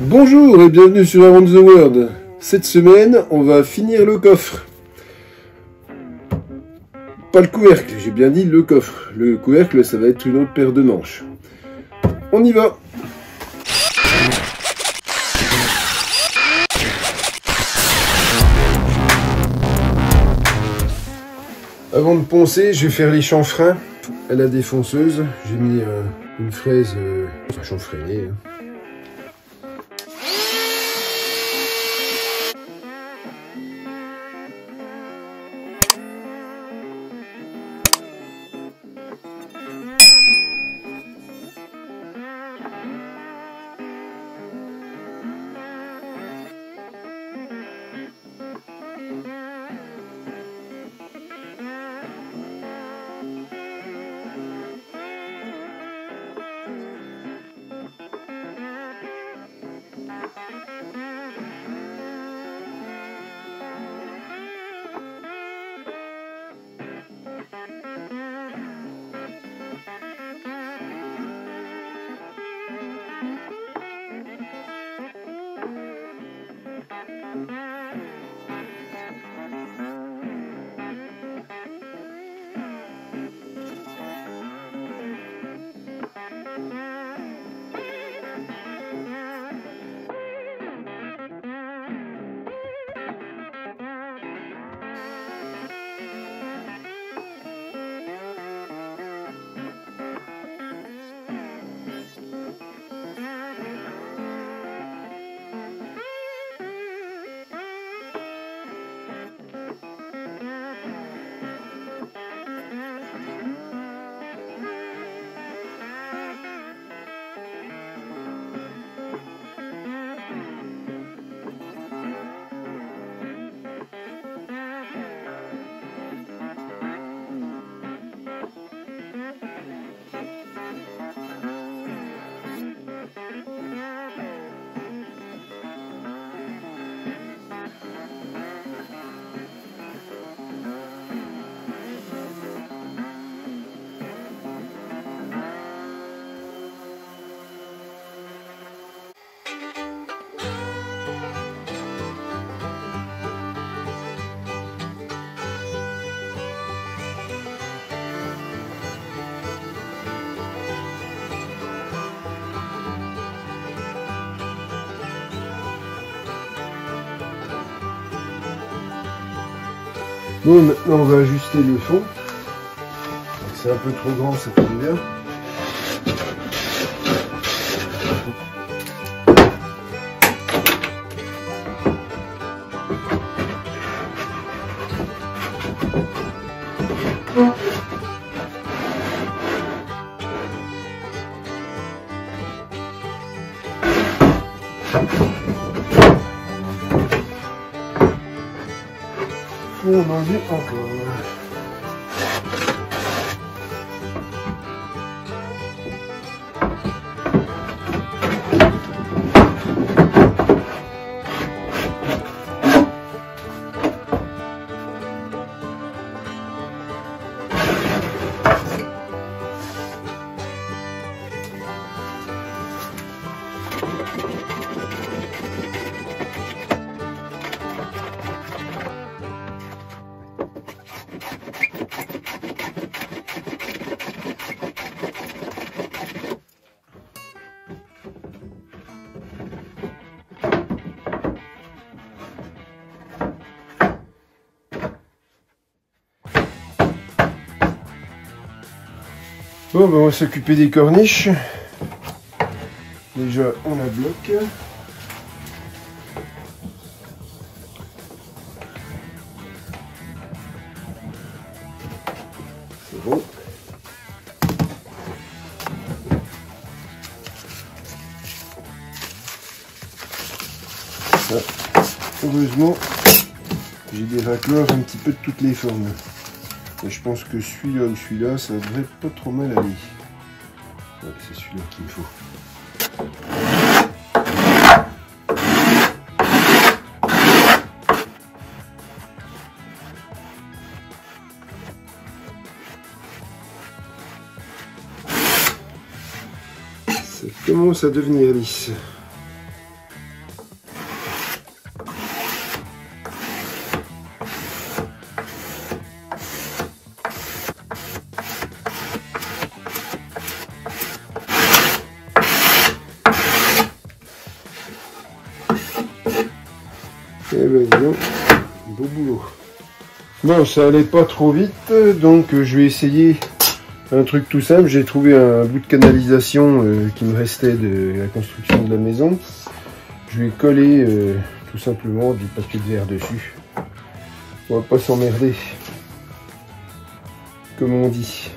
Bonjour et bienvenue sur Around the World. Cette semaine, on va finir le coffre. Pas le couvercle, j'ai bien dit le coffre. Le couvercle, ça va être une autre paire de manches. On y va Avant de poncer, je vais faire les chanfreins à la défonceuse. J'ai mis euh, une fraise euh, chanfreinée. Hein. Bon, maintenant on va ajuster le fond. C'est un peu trop grand, ça tombe bien. On en dit Ben on va s'occuper des corniches. Déjà, on la bloque. C'est bon. heureusement, j'ai des racleurs un petit peu de toutes les formes je pense que celui-là celui-là, ça devrait pas trop mal aller. C'est celui-là qu'il me faut. Ça commence à devenir lisse. Eh ben, beau boulot. Bon, ça allait pas trop vite, donc euh, je vais essayer un truc tout simple. J'ai trouvé un bout de canalisation euh, qui me restait de la construction de la maison. Je vais coller euh, tout simplement du papier de verre dessus. On va pas s'emmerder, comme on dit.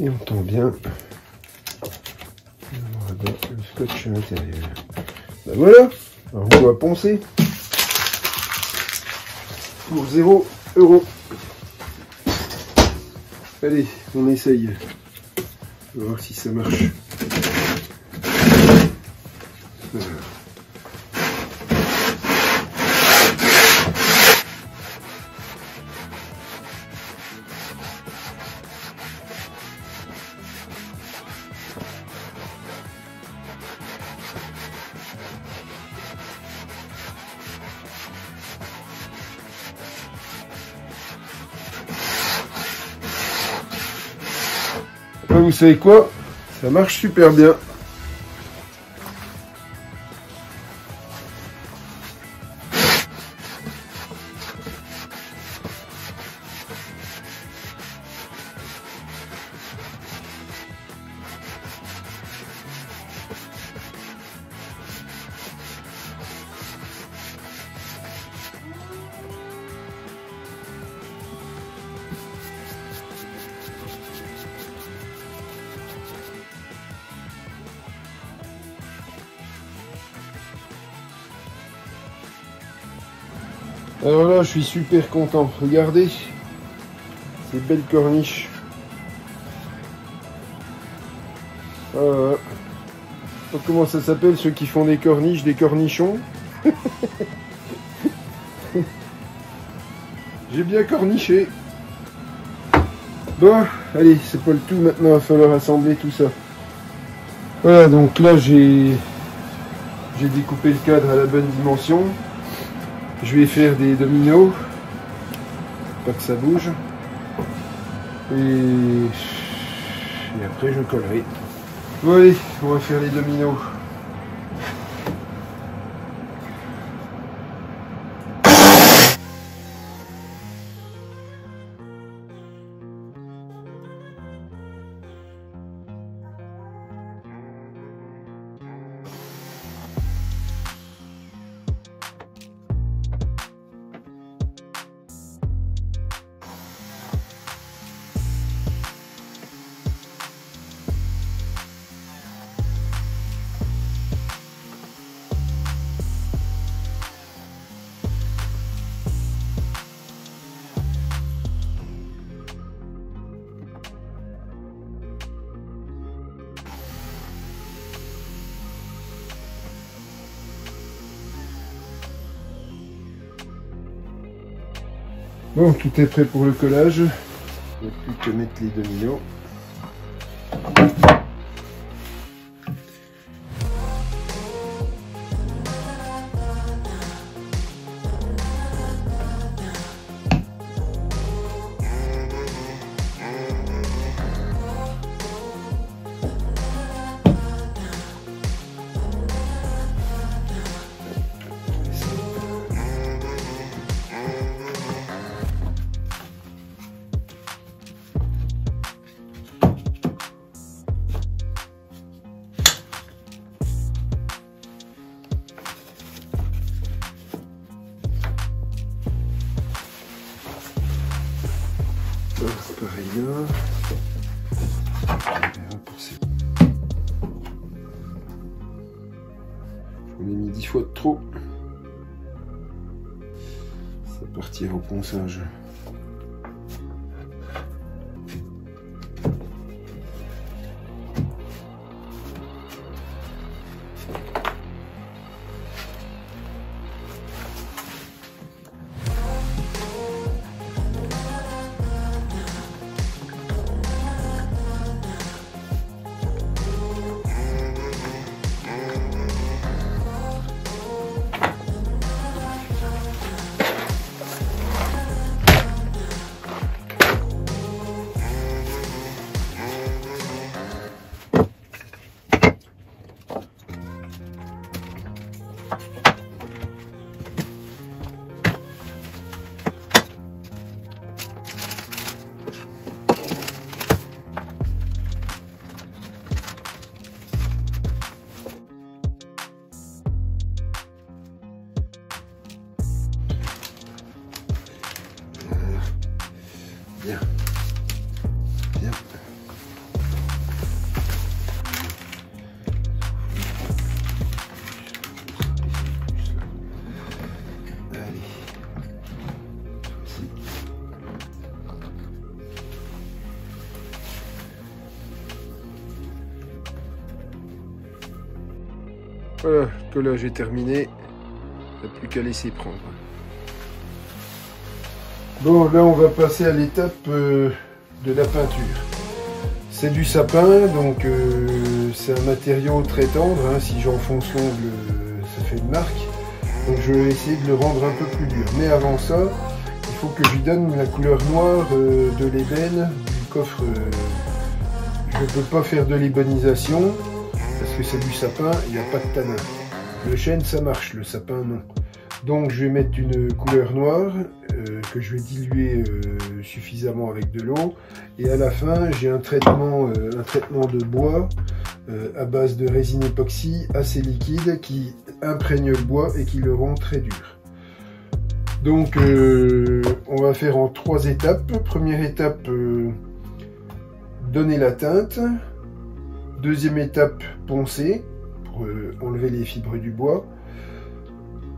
Et on tend bien. Le scotch à l'intérieur. Ben voilà, un rouleau à poncer. Pour 0 euros. Allez, on essaye. On va voir si ça marche. Vous savez quoi? Ça marche super bien. Alors là, je suis super content. Regardez ces belles corniches. Sais pas comment ça s'appelle, ceux qui font des corniches, des cornichons. J'ai bien corniché. Bon, allez, c'est pas le tout. Maintenant, il va falloir assembler tout ça. Voilà, donc là, j'ai découpé le cadre à la bonne dimension. Je vais faire des dominos. Pas que ça bouge. Et, et après je collerai. Bon allez, on va faire les dominos. Bon, tout est prêt pour le collage. Il n'y a plus que mettre les dominos. pareil là. J'en ai mis dix fois de trop. Ça partira au ponçage. Voilà, le collage est terminé. Il n'y a plus qu'à laisser prendre. Bon, là on va passer à l'étape euh, de la peinture. C'est du sapin, donc euh, c'est un matériau très tendre. Hein. Si j'enfonce l'ongle, ça fait une marque. Donc je vais essayer de le rendre un peu plus dur. Mais avant ça, il faut que je lui donne la couleur noire euh, de l'ébène du coffre. je ne peux pas faire de l'ébénisation parce que c'est du sapin, il n'y a pas de tanin. Le chêne, ça marche, le sapin, non. Donc je vais mettre une couleur noire euh, que je vais diluer euh, suffisamment avec de l'eau. Et à la fin, j'ai un traitement, euh, un traitement de bois à base de résine époxy assez liquide qui imprègne le bois et qui le rend très dur. Donc on va faire en trois étapes. Première étape, donner la teinte. Deuxième étape, poncer pour enlever les fibres du bois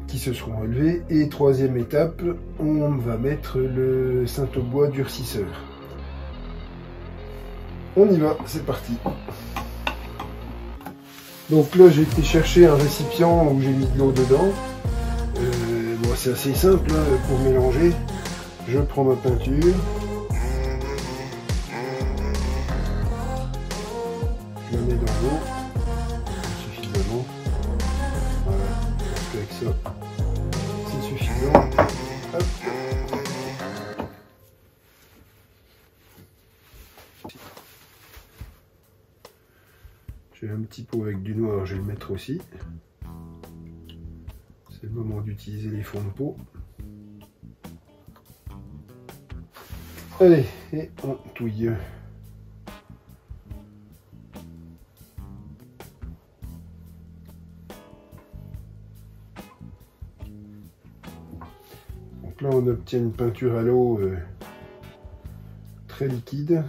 qui se seront enlevées. Et troisième étape, on va mettre le saint-au-bois durcisseur. On y va, c'est parti. Donc là, j'ai été chercher un récipient où j'ai mis de l'eau dedans. Euh, bon, c'est assez simple hein, pour mélanger. Je prends ma peinture. Avec ça, j'ai un petit pot avec du noir, je vais le mettre aussi. C'est le moment d'utiliser les fonds de pot. Allez, et on touille. On obtient une peinture à l'eau euh, très liquide.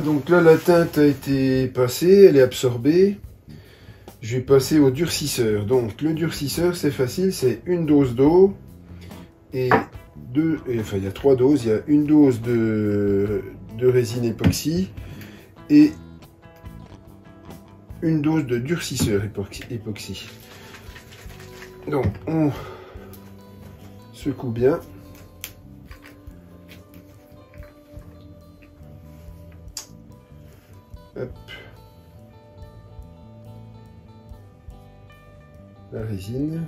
Donc là la teinte a été passée, elle est absorbée. Je vais passer au durcisseur. Donc le durcisseur c'est facile, c'est une dose d'eau et deux, enfin il y a trois doses. Il y a une dose de, résine époxy et une dose de durcisseur époxy. Donc on secoue bien. Hop. La résine.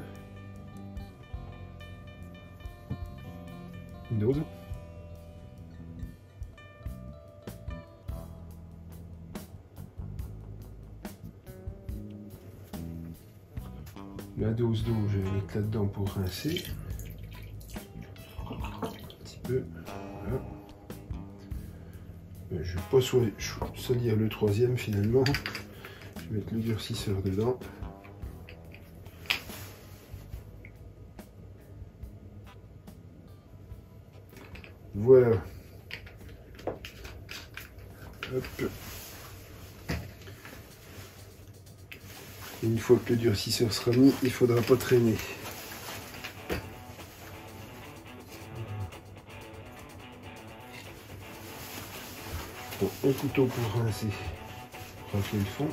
Windows. La dose d'eau, je vais mettre là-dedans pour rincer. Un petit peu. Voilà. Je ne vais pas salir le troisième finalement. Je vais mettre le durcisseur dedans. Voilà. une fois que le durcisseur sera mis, il ne faudra pas traîner. Couteau pour rincer, rincer le fond.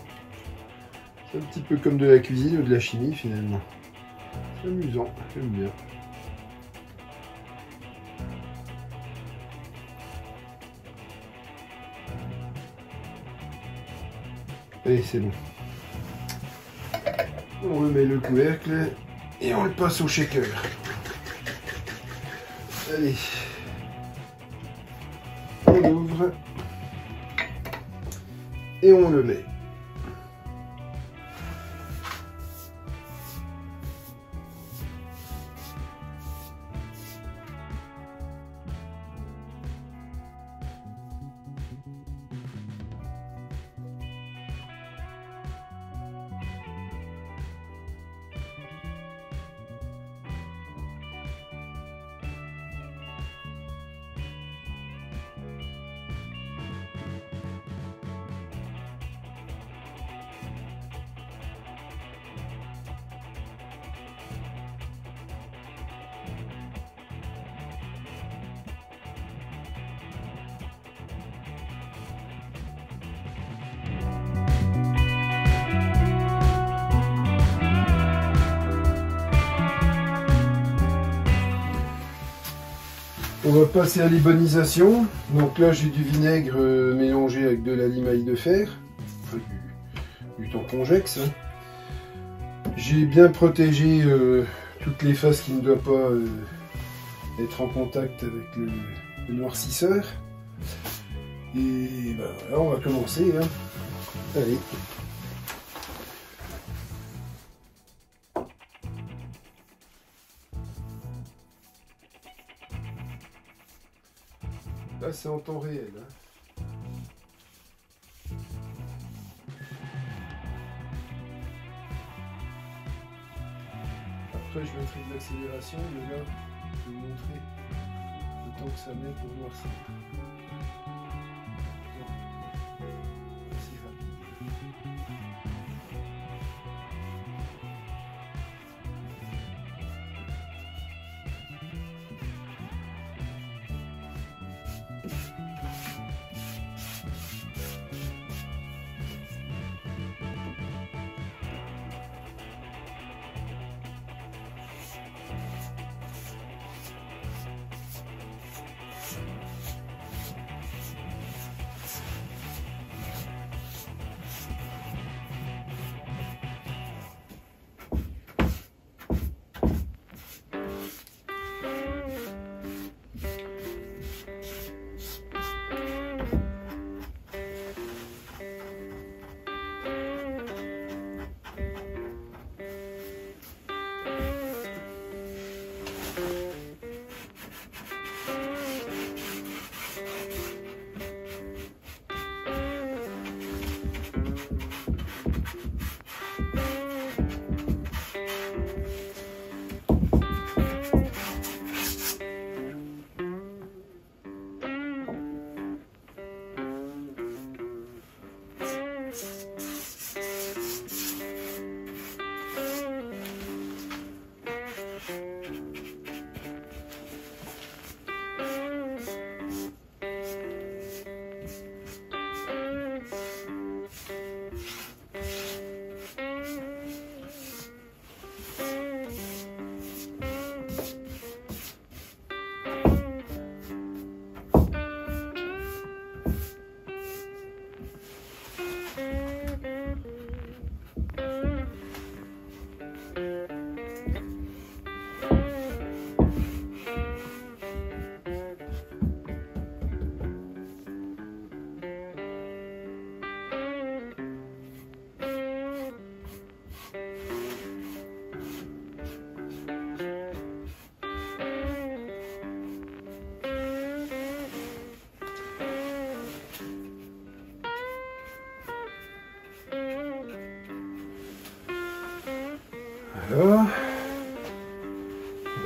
C'est un petit peu comme de la cuisine ou de la chimie finalement. C'est amusant, j'aime bien. Allez, c'est bon. On remet le couvercle et on le passe au shaker. Allez. On ouvre et on le met. On va passer à l'ébonisation. Donc là, j'ai du vinaigre euh, mélangé avec de la limaille de fer, du, du convexe. J'ai bien protégé euh, toutes les faces qui ne doivent pas euh, être en contact avec le, noircisseur. Et ben voilà, on va commencer. Hein. Allez. C'est en temps réel. Hein. Après, je mettrai de l'accélération, mais là, je vais vous montrer le temps que ça met pour noircir.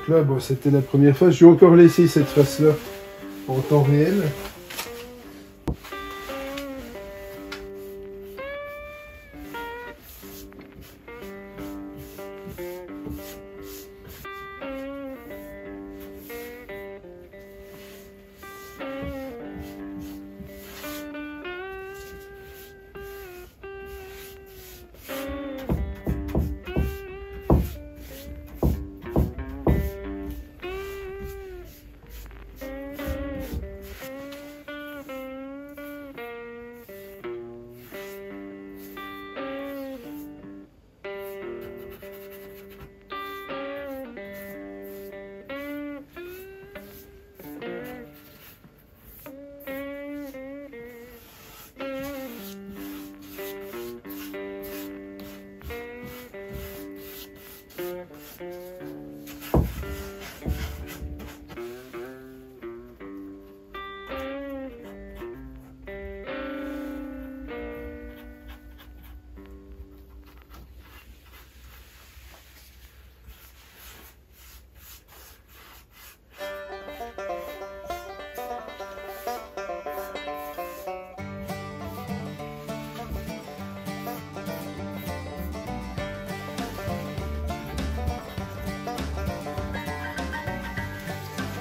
Là, c'était la première face. Je vais encore laisser cette face-là en temps réel.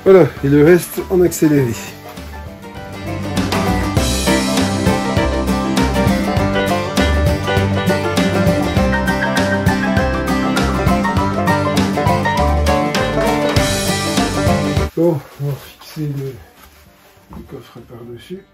Voilà, et le reste en accéléré. Bon, on va fixer le, le coffre par-dessus.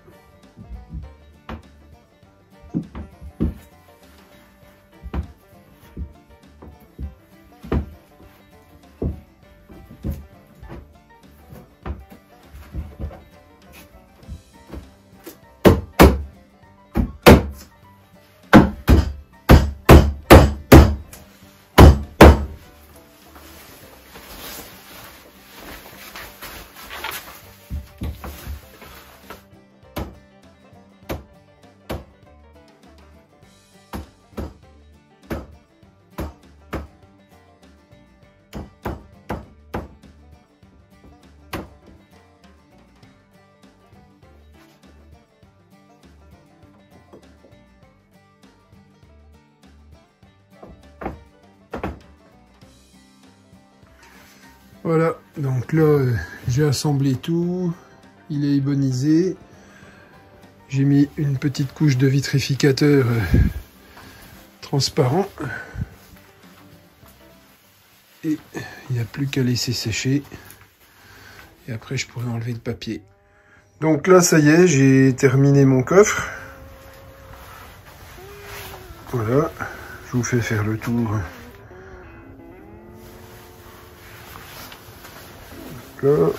Voilà, donc là, euh, j'ai assemblé tout. Il est ébonisé. J'ai mis une petite couche de vitrificateur euh, transparent. Et il n'y a plus qu'à laisser sécher. Et après, je pourrais enlever le papier. Donc là, ça y est, j'ai terminé mon coffre. Voilà, je vous fais faire le tour. Là.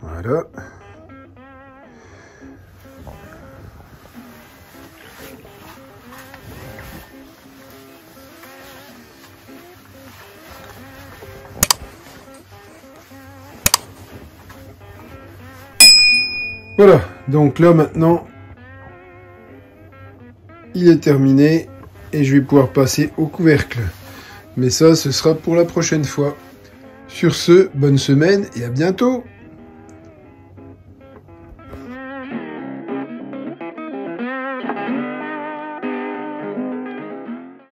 Voilà. Voilà, donc là maintenant, il est terminé et je vais pouvoir passer au couvercle. Mais ça, ce sera pour la prochaine fois. Sur ce, bonne semaine et à bientôt